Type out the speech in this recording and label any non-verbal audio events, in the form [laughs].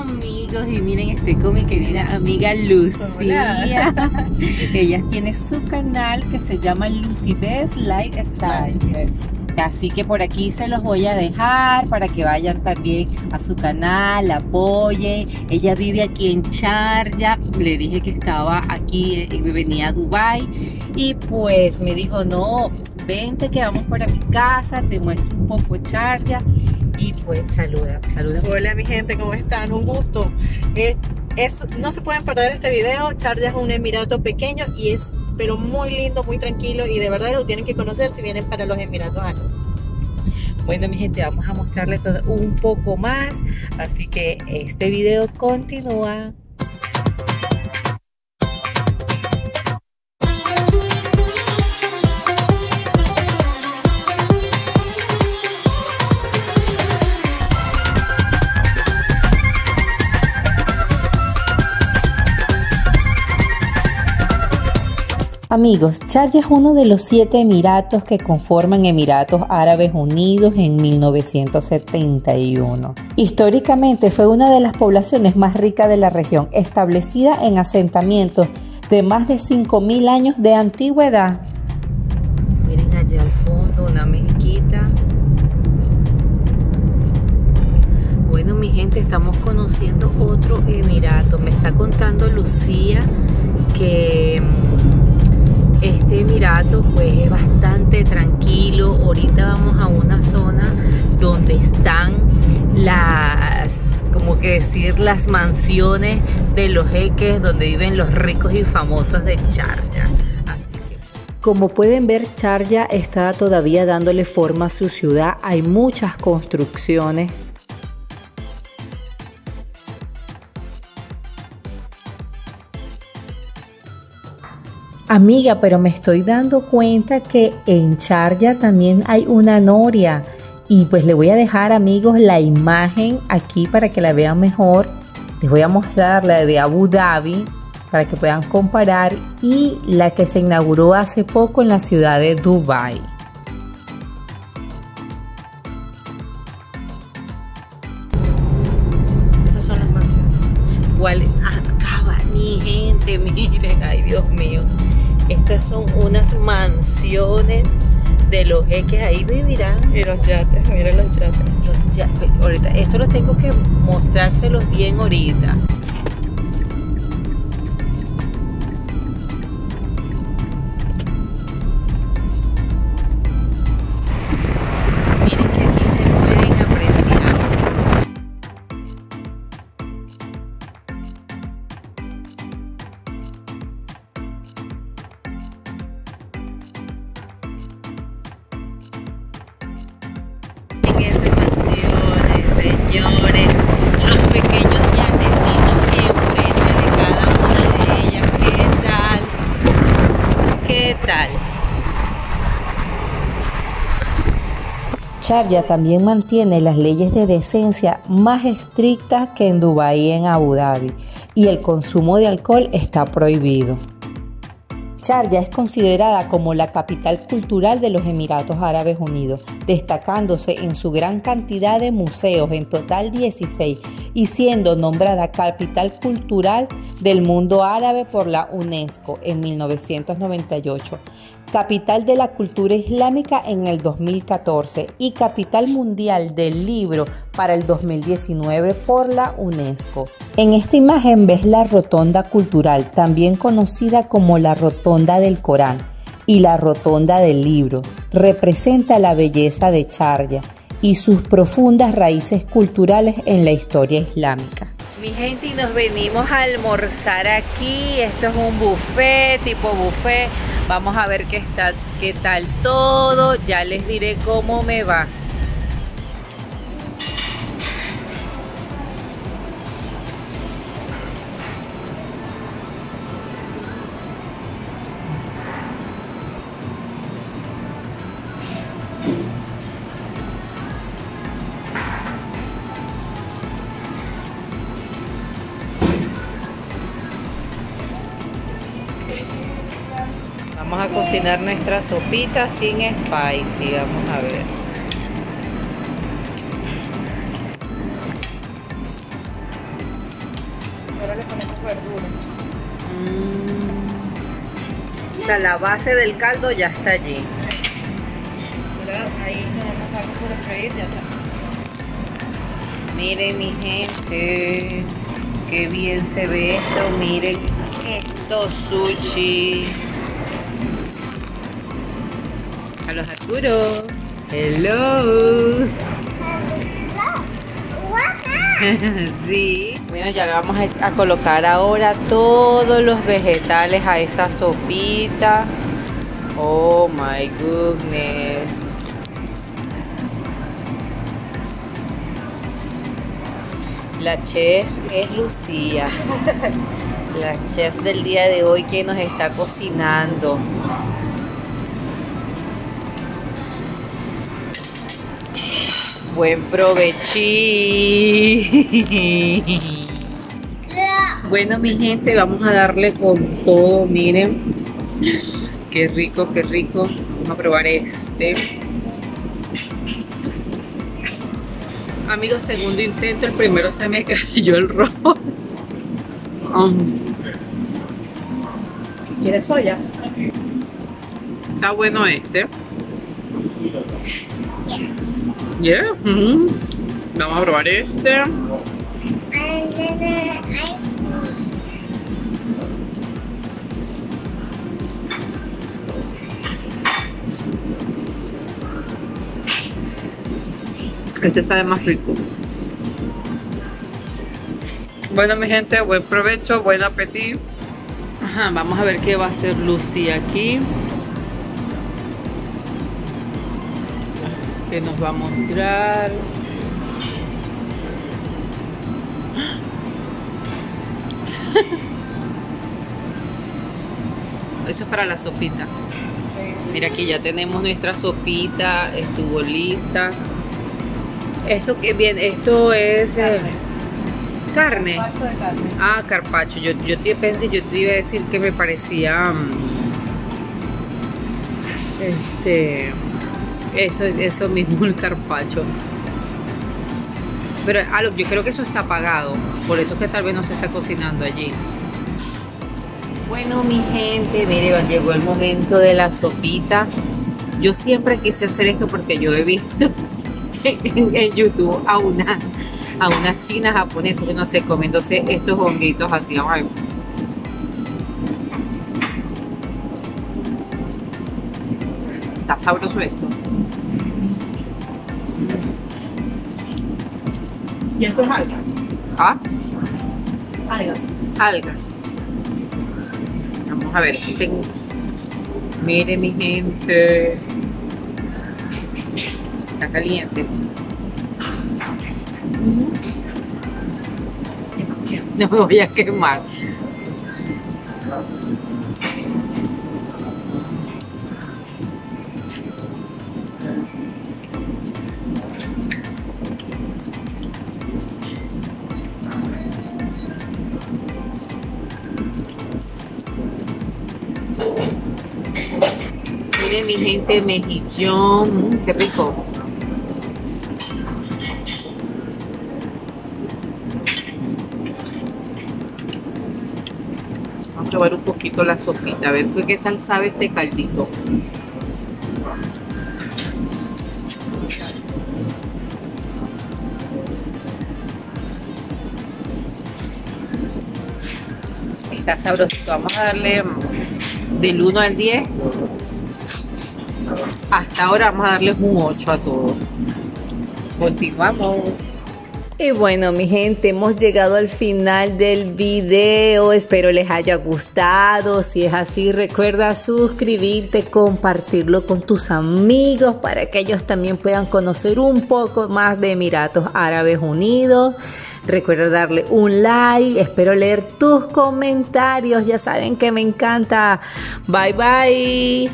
amigos y miren estoy con mi querida amiga Lucía. [laughs] Ella tiene su canal que se llama Lucy Best Lifestyle. Así que por aquí se los voy a dejar para que vayan también a su canal, apoyen. Ella vive aquí en Charja. Le dije que estaba aquí, eh, venía a Dubai y pues me dijo, no, vente que vamos para mi casa, te muestro un poco Charja y pues saluda, saluda. Hola mi gente, ¿cómo están? Un gusto. Es, no se pueden perder este video. Charja es un emirato pequeño y es pero muy lindo, muy tranquilo y de verdad lo tienen que conocer si vienen para los Emiratos Árabes. Bueno mi gente, vamos a mostrarles todo un poco más, así que este video continúa. Amigos, Sharjah es uno de los siete emiratos que conforman Emiratos Árabes Unidos en 1971. Históricamente fue una de las poblaciones más ricas de la región, establecida en asentamientos de más de 5.000 años de antigüedad. Miren allá al fondo una mezquita. Bueno, mi gente, estamos conociendo otro emirato. Me está contando Lucía que mm, este Emirato pues es bastante tranquilo. Ahorita vamos a una zona donde están las, como que decir, las mansiones de los jeques donde viven los ricos y famosos de Charja. Como pueden ver, Charja está todavía dándole forma a su ciudad. Hay muchas construcciones Amiga, pero me estoy dando cuenta que en Charja también hay una noria. Y pues le voy a dejar amigos la imagen aquí para que la vean mejor. Les voy a mostrar la de Abu Dhabi para que puedan comparar y la que se inauguró hace poco en la ciudad de Dubai. Esas son las mansiones. ¿Cuál? Acaba, mi gente, [laughs] miren, ay Dios mío. Estas son unas mansiones de los jeques, ahí vivirán. Y los yates, miren los yates. Los yates. Ahorita, esto lo tengo que mostrárselos bien ahorita. Señores, los pequeños yatecitos enfrente de cada una de ellas. ¿Qué tal? ¿Qué tal? Charja también mantiene las leyes de decencia más estrictas que en Dubái y en Abu Dhabi y el consumo de alcohol está prohibido. Sharjah es considerada como la capital cultural de los Emiratos Árabes Unidos, destacándose en su gran cantidad de museos, en total 16, y siendo nombrada capital cultural del mundo árabe por la UNESCO en 1998 capital de la cultura islámica en el 2014 y capital mundial del libro para el 2019 por la UNESCO. En esta imagen ves la rotonda cultural, también conocida como la rotonda del Corán y la rotonda del libro. Representa la belleza de Charja y sus profundas raíces culturales en la historia islámica. Mi gente, y nos venimos a almorzar aquí. Esto es un buffet, tipo buffet. Vamos a ver qué, está, qué tal todo. Ya les diré cómo me va. Vamos a cocinar nuestra sopita sin spicy, vamos a ver. verduras. Mm. O sea, la base del caldo ya está allí. Ahora ahí por freír. Miren mi gente, qué bien se ve esto. Miren estos sushi. A los Arturo. Hello. [laughs] sí. Bueno, ya le vamos a, a colocar ahora todos los vegetales a esa sopita. Oh my goodness. La chef es Lucía. [laughs] La chef del día de hoy que nos está cocinando. Buen provechi. Bueno, mi gente, vamos a darle con todo. Miren. Qué rico, qué rico. Vamos a probar este. Amigos, segundo intento. El primero se me [laughs] cayó el rojo. Um, ¿Quieres soya? está bueno este. Yeah. ujú. Vamos a probar este. Este sabe más rico. Bueno, mi gente, buen provecho, buen apetito. Ajá, vamos a ver qué va a hacer Lucy aquí. Que nos va a mostrar. [laughs] Eso es para la sopita. Mira aquí ya tenemos nuestra sopita, estuvo lista. Esto que bien, esto es eh, carne. Pacho de carne. sí. Ah, carpacho. Yo, yo te pensé, yo te iba a decir que me parecía. mm, Este. Eso, eso mismo, el carpacho. Pero yo creo que eso está apagado. Por eso es que tal vez no se está cocinando allí. Bueno, mi gente, mire, llegó el momento de la sopita. Yo siempre quise hacer esto porque yo he visto [laughs] en, en YouTube a una a unas chinas japonesas, yo no sé, comiéndose estos honguitos así. ay. Está sabroso esto. Y esto es alga. Ah, Algas. algas. Vamos a ver, aquí tengo. Mire mi gente. Está caliente. Demasiado. No me voy a quemar. Mi gente, mejillón, mm, qué rico. Vamos a probar un poquito la sopita, a ver qué qué tal sabe este caldito. Está sabrosito. Vamos a darle mm, del 1 al 10. Hasta ahora vamos a darles un 8 a todo. Continuamos. Y bueno, mi gente, hemos llegado al final del video. Espero les haya gustado. Si es así, recuerda suscribirte, compartirlo con tus amigos para que ellos también puedan conocer un poco más de Emiratos Árabes Unidos. Recuerda darle un like. Espero leer tus comentarios. Ya saben que me encanta. Bye bye.